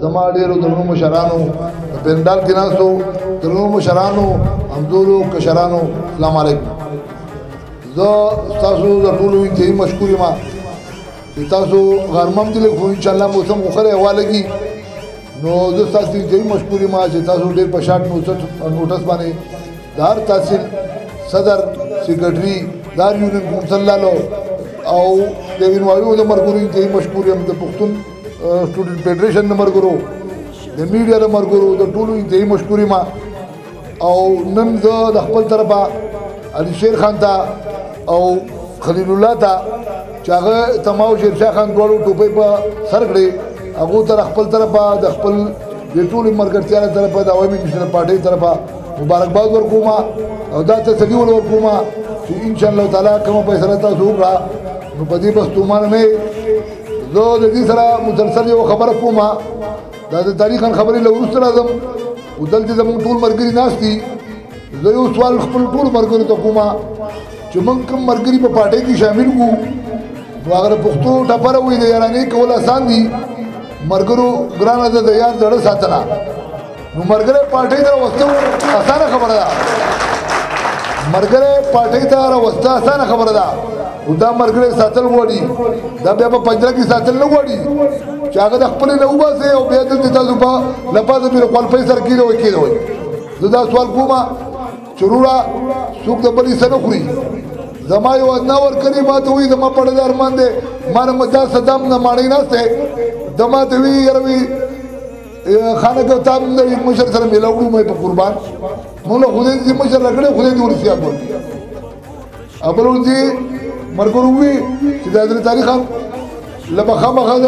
زما ډیرو درنو مشرانو په پندال کې ناسو درنو مشرانو همزولو کشرانو سلام علیکم زه تاسو د ټولو ته مشکور یم چې تاسو غرمم دي له ان شاء الله موسم خو خره حواله کی نو زه تاسو ته مشکور یم چې تاسو ډېر په شارټ نوټس باندې د هر تحصیل صدر سیکرټري دار یونین کونسل لالو او د وینوایو د مرګورو ته مشکور یم د پښتون سټوډنټ فدریشن د مرګورو د میډیا د مرګورو د ټولو ته مشکور یم او نن زه د خپل طرفه علي شیر خان ته او خلیل الله ته چې هغه تماو شیر شاه خان دواړو ټوپۍ په سر کړې هغه تر خپل طرفه د خپل د ټول مرګرتیا له طرفه د عوامي نشنل پارټي طرفه مبارکباد ورکوم او دا تسلی ور ورکوم چې ان شاء الله تعالی کومه فیصله تاسو وکړه نو په دې بس تومانه نه زه د دې سره مسلسل یو خبره کوم دا د تاریخ خان خبرې له وروسته راځم او دلته زموږ ټول مرګري ناست دي زه یو سوال خپل ټول مرګرو ته کوم چې موږ کوم مرګري په پارټۍ کې شامل وو نو هغه پښتو ټپره وي د یارانې کول آسان دي مرګرو ګرانه ده د یار زړه ساتنه نو مرګره پارټۍ ته وستو اسانه خبره ده مرګره پارټۍ ته راوسته اسانه خبره ده او دا مرګره ساتل غواړي دا بیا په پنجره کې ساتل نه غواړي چې هغه د خپل نه وباسي او بیا دلته تاسو په لپاسه په خپل پیسې سره کیږي وي کیږي وي زه دا سوال کوم چرورا څوک د بلی سره خوري زما یو ادنا ور کړی ما ته وی زما پړه دار مان دي ما نه مدا صدام نه ماړی نه سته دما ته وی یروي خانه کو تام نه مشر سره ملاوړو مې په قربان مونږ خو دې مشر لګړې خو دې ورسیا کوي ابل ورځ دې مرګور وي چې د حضرت علي خان لما خامخ د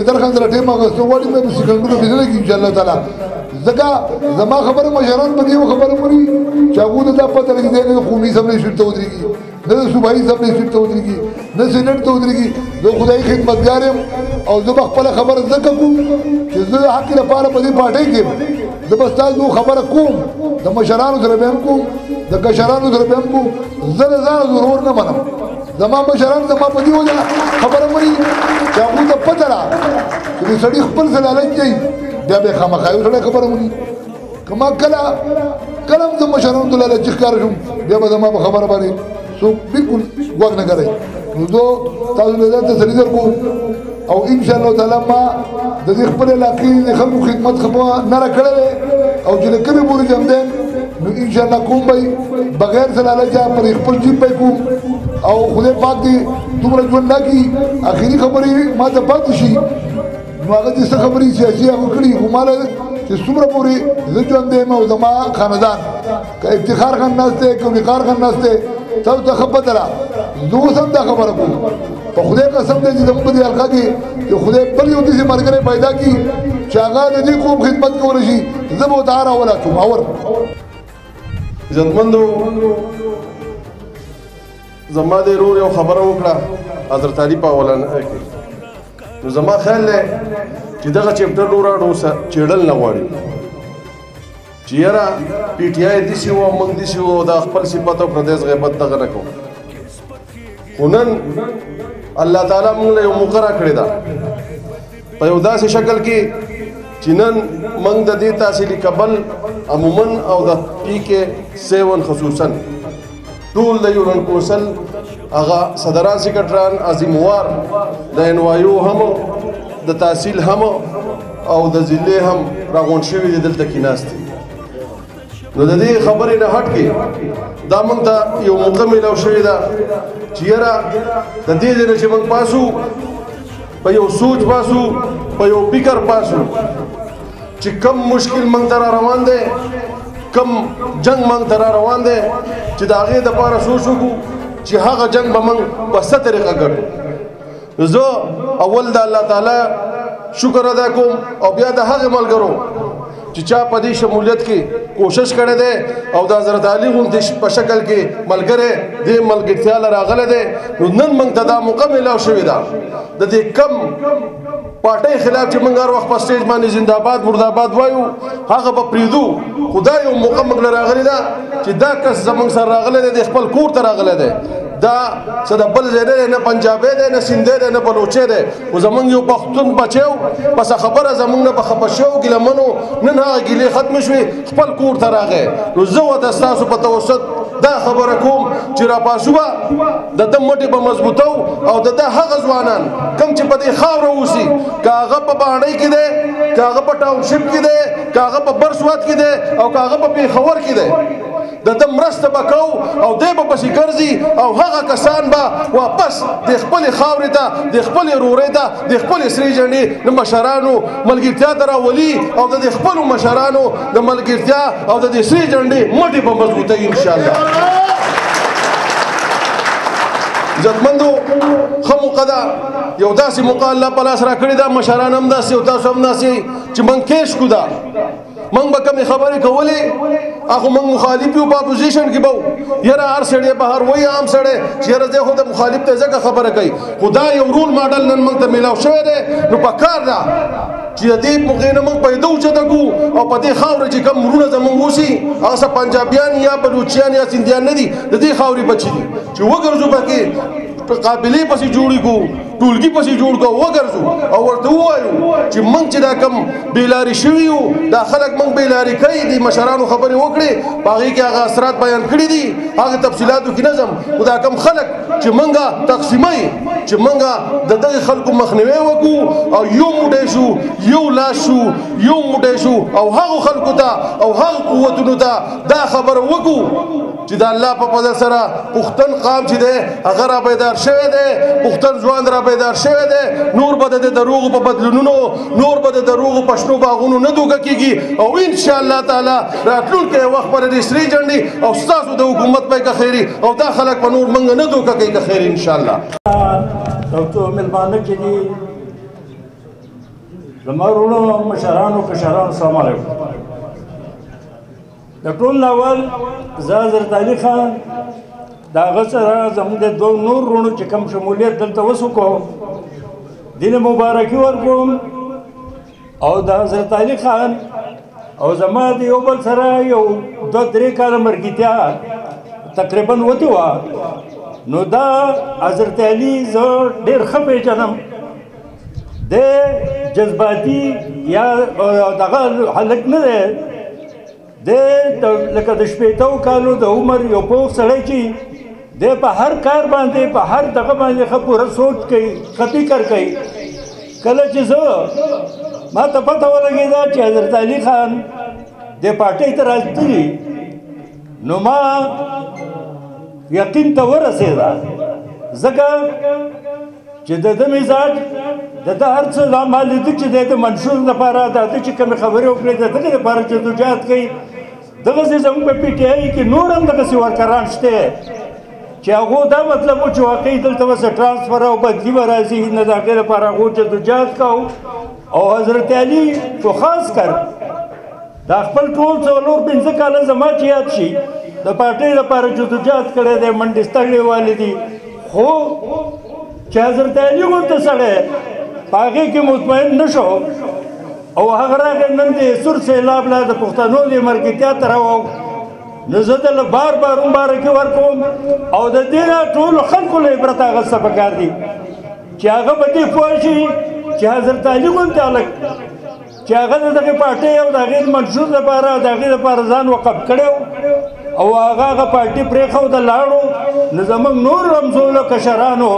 ادر خان سره ټیم اغستو وړي مې په سکندو کې بجلی کې ان شاء الله تعالی ځکه زما خبره مشران په دې خبره مري چې هغه د دا پته لګي دی خو می سم نه شته ودرېږي نه صوبایي سم نه شته ودرېږي نه سېنات ته ودرېږي زه خدای خدمتګار یم او زه خپل خبره ځکه کوم چې زه حق لپاره په دې پاټې کې زه بس تاسو خبره کوم د مشرانو سره به کوم د کشرانو سره به کوم زه نه ځان ضرور نه منم زما مشران زما په دی وجه خبره مری چې هغه ته پته را چې سړی خپل زلالت کوي بیا به خامخا یو سړی خبره مری کما کلا کلم د مشرانو دلاله چې ښکار شوم بیا به زما په خبره باندې څوک بالکل وګ نه کوي نو زه تاسو له ځان تسلی درکو او ان شاء الله تعالی ما د دې خپل علاقې د خلکو خدمت خپل نه راکړل او چې کله پوری جام ده نو ان شاء الله کوم به بغیر زلاله چا پر خپل جیب به کوم او خدای پاک دې دومره ژوند نه کی اخیری خبرې ما ته پات شي نو هغه دې څه خبرې سیاسي هغه کړي خو مال چې څومره پوری زه ژوند دې ما او زما خاندان که افتخار خان نسته که وقار خان نسته تاسو ته خبر درا نو سم دا خبره کوم په خدای قسم دې چې زموږ دې حلقه کې چې خدای بل یو دې مرګره پیدا کی چې هغه دې کوم خدمت کول شي زمو دار ولا کوم اور عزتمندو زما دې رور یو خبره وکړه حضرت علي په اولن کې نو زما خیال دی چې دغه چپټر رور اړو سره چېړل نه غواړي چې یاره پی ټی آی دسی وو موږ دسی وو دا خپل صفات او پردیس غیبت دغه نه کو خونن الله تعالی موږ له یو موقع را کړی دا په یو داسې شکل کې چې نن موږ د دې تحصیلي کبل عموما او د پی کې سیون خصوصا ټول د یونن کوسل هغه صدران سیکرټران عظیموار د انوایو هم د تحصیل هم او د ضلع هم راغون شوی دی دلته کې ناست نو د دې خبرې نه هټ کې دا مونږ ته یو موقع ملو شوې ده چې یاره د دې دې چې مونږ پاسو په یو سوچ باسو په یو فکر باسو چې کم مشکل مونږ تر روان دی کم جنگ مونږ تر روان دی چې دا غي د پاره سوچ وکړو چې هغه جنگ به مونږ په ست طریقه ګټو زه اول د الله تعالی شکر ادا کوم او بیا د هغه ملګرو چې چا په دې شمولیت کې کوشش کړی دی او د حضرت علي غوندې په شکل کې ملګری دې ملګرتیا له راغلی دی نو نن موږ ته دا موقع میلاو شوې ده د دې کم پارټۍ خلاف چې موږ هر وخت په سټیج باندې زنده‌باد مرده‌باد وایو هغه به پریدو خدای یو موقع موږ له راغلی ده چې دا کس زموږ سره راغلی دی د خپل کور ته راغلی دی دا څه د بل ځای نه نه پنجابي دی نه سندې دی نه بلوچې دی او زمونږ یو پښتون بچو پس خبره زمونږ نه په خپه شو ګله منو نن هغه ګلې ختم شوې خپل کور ته راغې نو زه وته تاسو په توسط دا خبره کوم چې را پاسوبه د د مټې په مضبوطو او د د هغه ځوانان کم چې په دې خاور اوسي کاغه په باندې کې دی کاغه په ټاونشپ کې دی کاغه په برسوات کې دی او کاغه په پیښور کې دی د ده مرسته به کوو او دی به پسې ګرځي او هغه کسان به واپس د خپلې خاورې ته د خپلې رورۍ ته د خپلې سرې جنډې د مشرانو ملګرتیا ته راولي او د دې خپلو مشرانو د ملګرتیا او د دې سرې جنډې مټې به مضبوطوي انشاءالله عزتمندو ښه موقع ده یو داسې موقع الله په لاس راکړې ده مشران هم داسې او تاسو هم داسې چې موږ کیش کو ده موږ به کومې خبرې کولې اخو موږ مخالف یو په اپوزیشن کې بو یره هر سړی بهر وای عام سړی چې یره زه خو د مخالف ته ځکه خبره کوي خدا یو رول ماډل نن موږ ته ملاو شوی دی نو په کار ده چې د دې موقع نه موږ پیدا وچته کو او په دې خاور چې کم مرونه زموږ وسی هغه پنجابیان یا بلوچستان یا سندیان نه دي د دې خاورې بچي دي چې وګرځو پکې قابلیت پسې جوړی کو ټولګي پسې جوړ کو وګرځو او ورته وایو چې مونږ چې دا کم بیلاری شوی یو دا خلک مونږ بیلاری کوي دي مشرانو خبرې وکړي باغې کې هغه اثرات بیان کړي دي هغه تفصيلاتو کې نظم او دا کم خلک چې مونږه تقسیمي چې مونږه د دغه خلکو مخنیوي وکړو او یو موټی شو یو لاس شو یو موټی شو او هغه خلکو ته او هغه قوتونو ته دا خبره وکړو چې د الله په فضل سره پښتن قام چې دی هغه را بیدار شوی دی پښتن ځوان را بیدار شوی دی نور به د دروغ په بدلونونو نور به د دروغ په شنو باغونو نه دوګه کیږي او ان شاء الله تعالی راتلونکي وخت پر دې سری جنډي او تاسو د حکومت په کخيري او دا خلک په نور منګ نه دوګه کوي کخيري ان شاء الله ډاکټر ملبانه کې دي زموږ ورونو مشرانو کشرانو سلام علیکم د ټول اول زازر تعالی خان دا غسر زموږ د دوه نور رونو چې کم شمولیت دلته وسوکو دین مبارکي ورکوم او د حضرت علي خان او زما د یو بل سره یو دو درې کاله مرګیتیا تقریبا وتی وه نو دا حضرت علي زه ډېر ښه پېژنم د جذباتي یا دغه هلک نه دی د لکه د شپېتو کالو د عمر یو پوخ سړی چې د په هر کار باندې په هر دغه باندې ښه پوره سوچ کوي ښه فکر کوي کله چې زه ما ته پته ولګېده چې حضرت علي خان د پارټۍ ته راځي نو ما یقین ته ورسېده ځکه چې د د مزاج د د هر څه لامل دي چې د منشور لپاره د د چې کوم خبرې وکړي د دغه لپاره چې دوجات کوي دغه څه زموږ په پی ټی آی کې نور هم دغه څه ورکران شته چې هغه دا مطلب و چې واقعي دلته وسه ترانسفر او بدلی به راځي نه د هغې لپاره هغو جدوجهد کوو او حضرت علي په خاص کر دا خپل ټول څلور پنځه کاله زما چې یاد شي د پارټۍ لپاره جدوجهد کړی دی منډې ستړې والې دي خو چې حضرت علي غونته سړی په هغې کې مطمئن نه شو او هغه راغی نن د سور سیلاب لا د پښتنو د مرګتیا ته راوو نو زه دله بار بار مبارکي ورکوم او د دې نه ټولو خلکو له عبرت اخیسته پکار دي چې هغه به دې پوه شي چې حضرت علي غونته هلک چې هغه د دغې پارټۍ او د هغې د منشور لپاره د هغې لپاره ځان وقف کړی او هغه هغه پارټي پرېښوده لاړو نو زموږ نور رمزولو کشرانو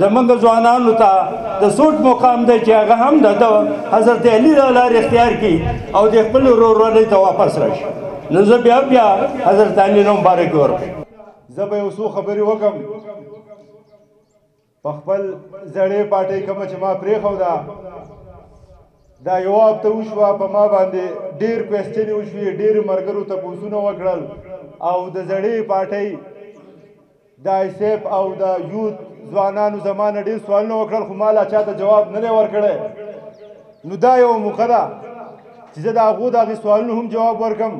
زموږ ځوانانو ته د سوچ مقام دی چې هغه هم د حضرت علي له لارې اختیار کړي او د خپل ورورولۍ ته واپس راشي نو زه بیا بیا حضرت علي له مبارکي ورکړم زه به یو څو خبرې وکړم په خپل زړې پاټۍ کومه چې ما پرېښوده دا یو هفته وشوه په ما باندې ډېر کوېسچنې وشوې ډېرو ملګرو تپوسونه وکړل او د زړې پاټۍ د ایس ایف او د یوت ځوانانو زما نه ډېر سوالونه وکړل خو ما لا چا ته جواب نه دی ورکړی نو دا یوه موقع ده چې زه د هغو د هغې سوالونو هم جواب ورکړم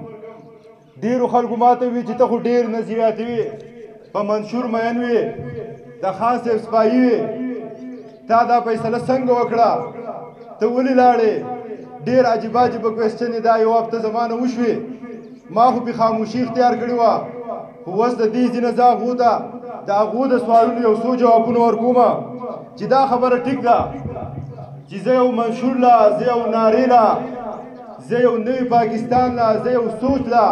ډیرو خلکو ماته وی چې ته خو ډیر نظریاتي وي په منشور مین وي د خان صاحب سپایي وي تا دا فیصله څنګه وکړه ته ولې لاړې ډیر عجیب عجیب کوېسچن دا یو هفته زمانه وشوي ما خو په خاموشي اختیار کړی و خو اوس د دې ځینې ځاغ وته د هغو د سوالونو یو څو جوابونه ورکوم چې دا خبره ټیک ده چې زه یو منشور لا زه یو نارې لا زه یو نوی پاکستان لا زه یو سوچ لا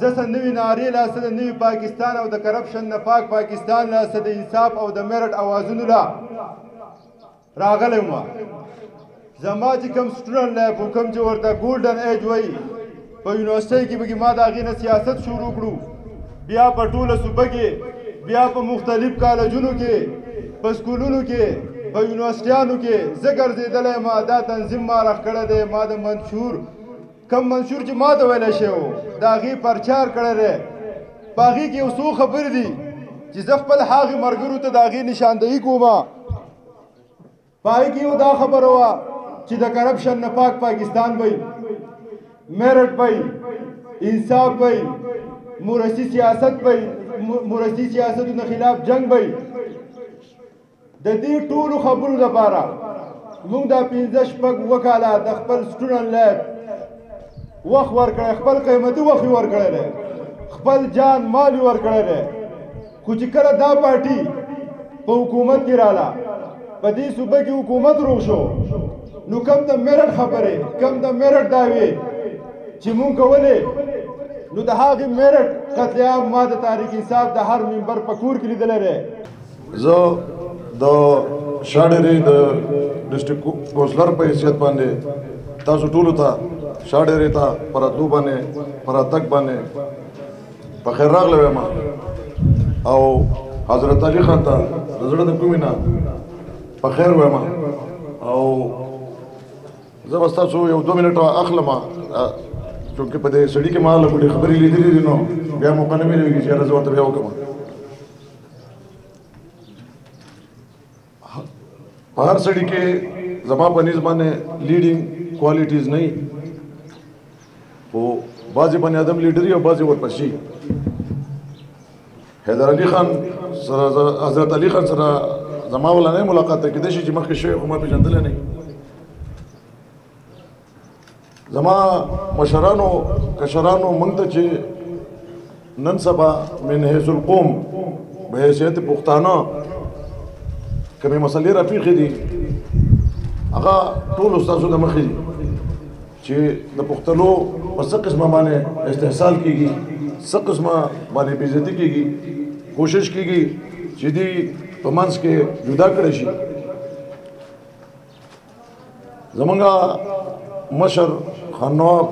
زه سه نوی ناری لا سه د نوی پاکستان او د کرپشن نه پاک پاکستان لا سه د انصاف او د میرټ اوازونو لا راغلی ما زما چې کوم سټوډنټ لا په کوم چې ورته ګولډن ایج وای په یونیورسيټي کې به ما دا غینه سیاست شروع کړو بیا په ټوله صوبه کې بیا په مختلف کالجونو کې په سکولونو کې په یونیورسټیانو کې زه ګرځېدلی ما دا تنظیم ما رخ کړی دی ما د منشور کم منشور چې ما ته ویلی شوی و د هغې پرچار کړی دی په هغې کې یو څو خبرې دي چې زه خپل هغې ملګرو ته د هغې نشاندهي کوم پای کې یو دا خبره وه چې د کرپشن نه پاک پاکستان وي میرټ وي انصاف وي مرسي سیاست وي مرسي سیاست نه خلاف جنگ وي د دې ټولو خبرو لپاره موږ دا 15 شپږ وکاله د خپل سټوډنټ لایف وخت ورکړی خپل قیمتي وخت ورکړی خپل جان مال ورکړی خو چې کله دا پارټي په حکومت کې راله په دې صوبه کې حکومت روغ شو نو کم د میرټ خبره کم د میرټ داوی چې مونږ کولې نو د هغه میرټ قتل عام ما د تاریخ انصاف د هر منبر په کور کې لیدل لري زه د شاړری د ډیسټریکټ کونسلر په حیثیت باندې تاسو ټول ته شاړری ته پراتلو باندې پراتک باندې په خیر راغلی وایم او حضرت علي خان ته د زړه د کومې نه په خیر وایم او زه به ستاسو یو دوه منټه اخلم چونکې په دې سړي کې ما له ګډې خبرې لیدلې دي نو بیا موقع نه ملېږي چې یاره زه ورته بیا وکړم په هر سړي کې زما په نسبت باندې لیډینګ کوالټیز نه او بعضې بني آدم لیډري او بعضې ورپسې حیدر علي خان سره حضرت علي خان سره زما ولنې ملاقات کېدای شي چې مخکې شوی خو ما پېژندلی نه زما مشرانو کشرانو مونږ ته چې نن سبا من حیث القوم به حیثیت پښتانه کومې مسلې راپیښې دي هغه ټول استادو د مخې چې د پښتنو په څه قسمه باندې استحصال کیږي څه قسمه باندې بیزتی کیږي کوشش کیږي چې دی په منځ کې جدا کړی شي زمونږه مشر خنواب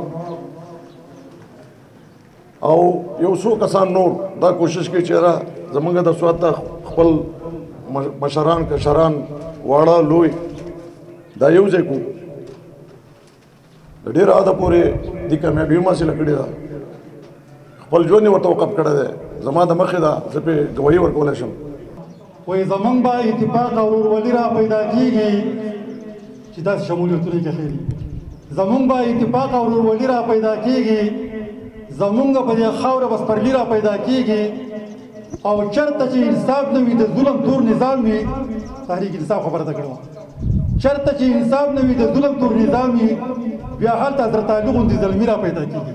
او یو څو کسان نور دا کوشش کوي چې را زمونږه د سواد خپل مشران کشران واړه لوی دا یو ځای کو د ډېر حده پورې دې کامیابي هم حاصله کړې ده خپل ژوند یې ورته وقف کړی دی زما د مخې ده زه پرې ګواهي ورکولی شم وایي زمونږ به اتفاق او ورورولي را پیدا کېږي چې داسې شمولیتونه کې ښې دي زمونږ به اتفاق او ورورولي را پیدا کېږي زمونږ په دې خاوره به سپرلي را پیدا کېږي او چرته چې انصاف نه وي د ظلم تور نظام وي تحریک انصاف خبره ده کړو چرته چې انصاف نه وي د ظلم تور نظام وي بیا هلته حضرت علي غوندې زلمی را پیدا کېږي